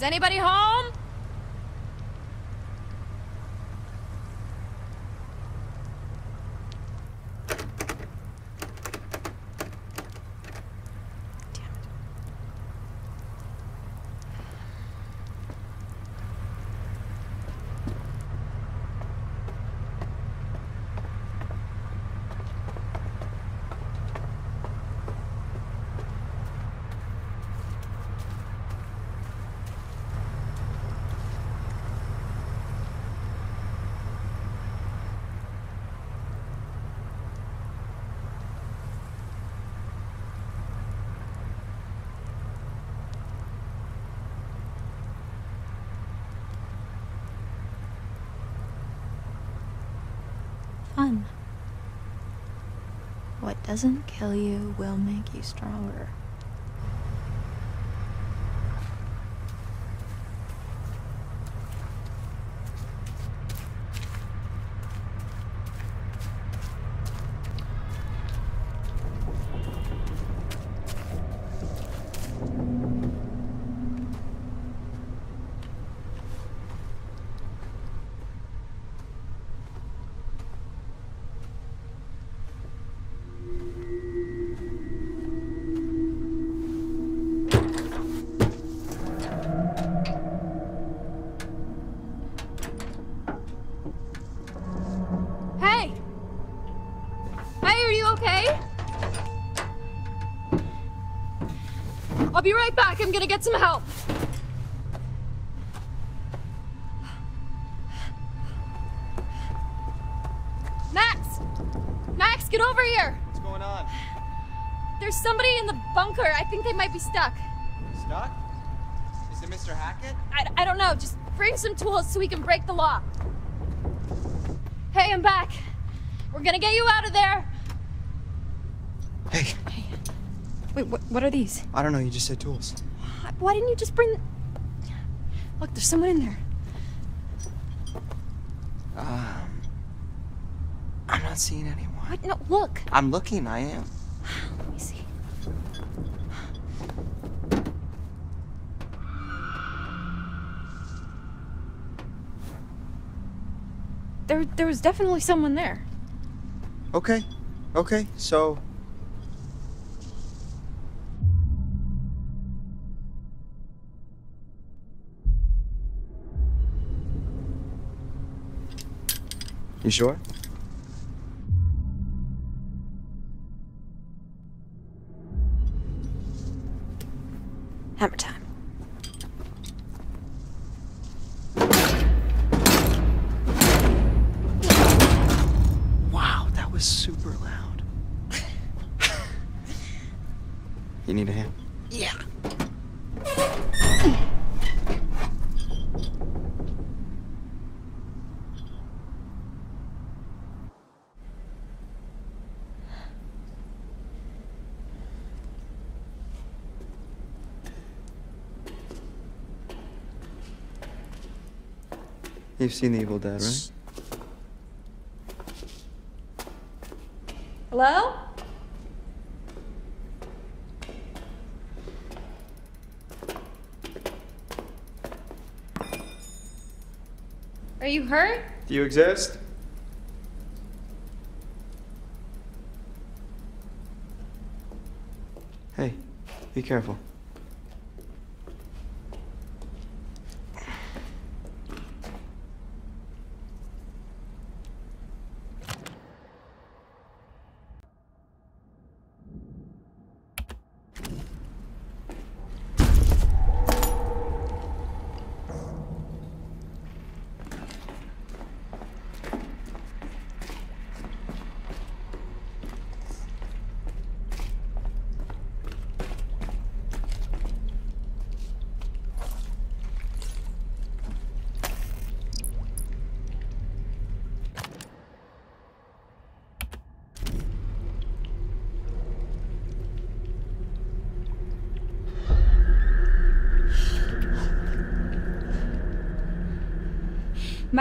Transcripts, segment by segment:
Is anybody home? Fun. What doesn't kill you will make you stronger. Okay? I'll be right back. I'm gonna get some help. Max! Max, get over here! What's going on? There's somebody in the bunker. I think they might be stuck. Stuck? Is it Mr. Hackett? I, I don't know. Just bring some tools so we can break the lock. Hey, I'm back. We're gonna get you out of there. Hey, Hey. Wait, what, what are these? I don't know, you just said tools. Why didn't you just bring. Look, there's someone in there. Um, I'm not seeing anyone. What? No, look. I'm looking, I am. Let me see. There, there was definitely someone there. Okay, okay, so. You sure? Hammer time. Wow, that was super loud. you need a hand? Yeah. You've seen The Evil Dead, right? Hello? Are you hurt? Do you exist? Hey, be careful.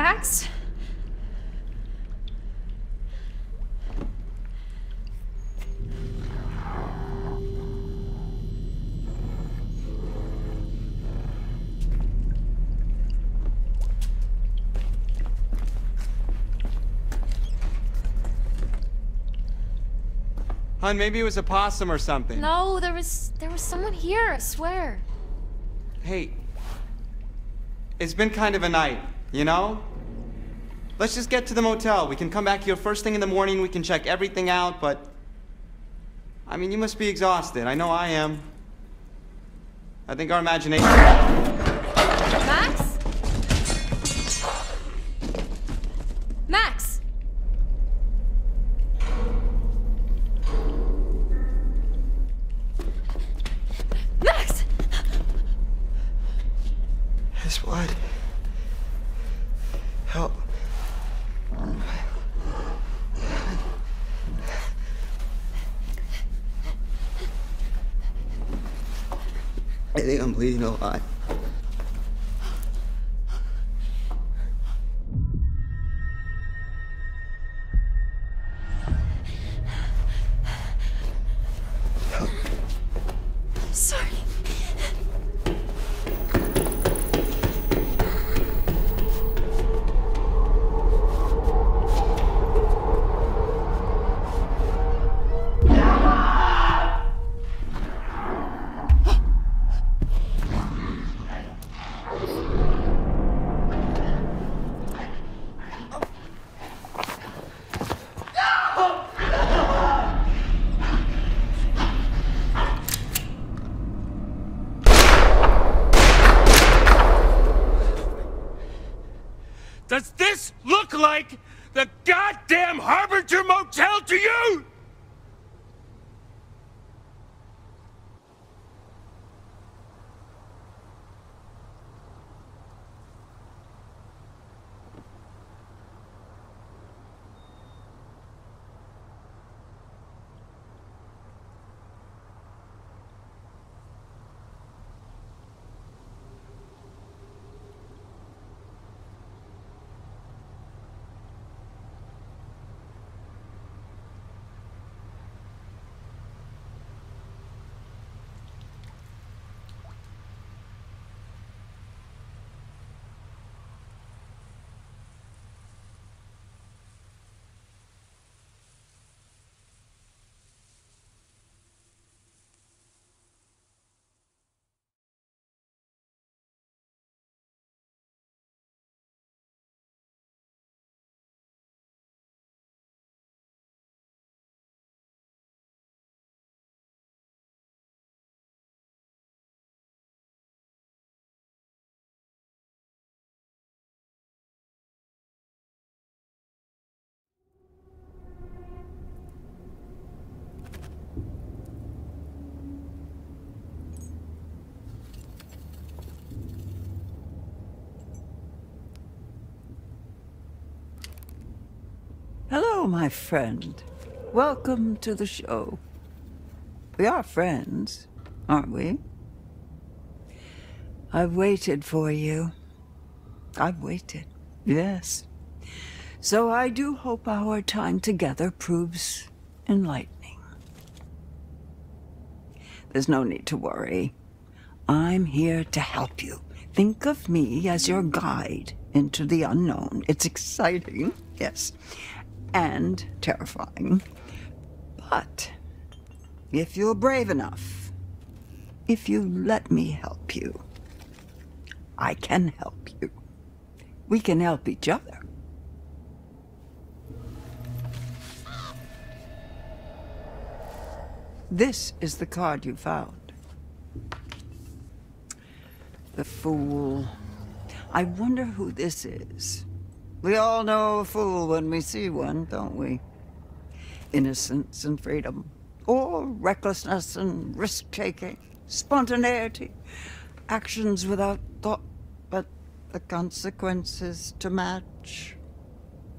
Max? Hun, maybe it was a possum or something. No, there was there was someone here, I swear. Hey. It's been kind of a night you know? Let's just get to the motel. We can come back here first thing in the morning. We can check everything out, but. I mean, you must be exhausted. I know I am. I think our imagination. Think I'm bleeding a lot. My friend. Welcome to the show. We are friends, aren't we? I've waited for you. I've waited, yes. So I do hope our time together proves enlightening. There's no need to worry. I'm here to help you. Think of me as your guide into the unknown. It's exciting, yes, and terrifying. But if you're brave enough, if you let me help you, I can help you. We can help each other. This is the card you found. The Fool. I wonder who this is. We all know a fool when we see one, don't we? Innocence and freedom. Or recklessness and risk taking. Spontaneity. Actions without thought, but the consequences to match.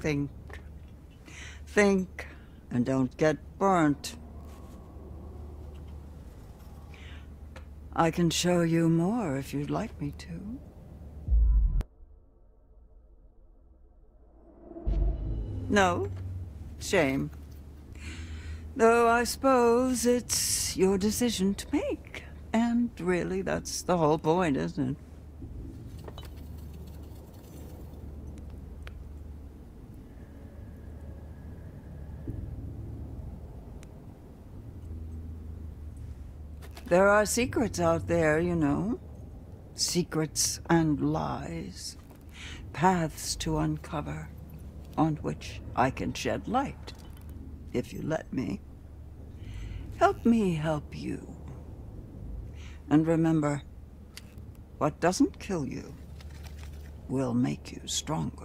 Think. Think, and don't get burnt. I can show you more if you'd like me to. No? Shame. Though I suppose it's your decision to make. And really, that's the whole point, isn't it? There are secrets out there, you know. Secrets and lies. Paths to uncover, on which I can shed light, if you let me. Help me help you. And remember, what doesn't kill you will make you stronger.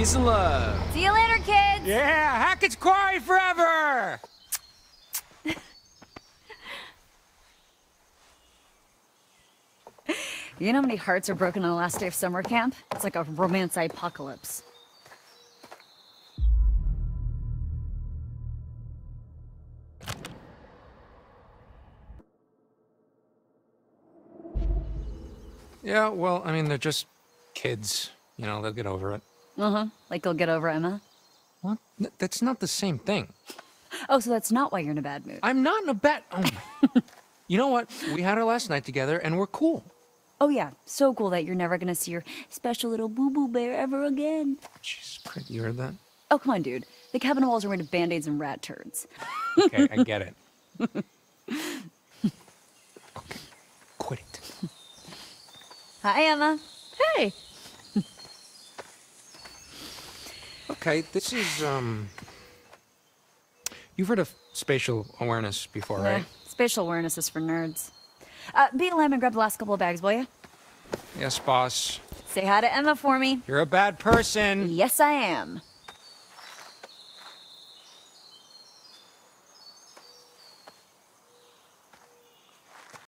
Peace and love. See you later, kids! Yeah, Hackett's Quarry forever! You know how many hearts are broken on the last day of summer camp? It's like a romance apocalypse. Yeah, well, I mean, they're just kids. You know, they'll get over it. Uh-huh. Like you'll get over Emma. What? N- That's not the same thing. Oh, so that's not why you're in a bad mood. I'm not in a bad... Oh you know what? We had our last night together, and we're cool. Oh yeah, so cool that you're never gonna see your special little boo-boo bear ever again. Jesus Christ, you heard that? Oh, come on, dude. The cabin walls are made of band-aids and rat turds. Okay, I get it. okay, quit it. Hi, Emma. Hey. Okay, this is um. You've heard of spatial awareness before, right? Yeah, spatial awareness is for nerds. Uh, beat a lamb and grab the last couple of bags, will you? Yes, boss. Say hi to Emma for me. You're a bad person. Yes, I am.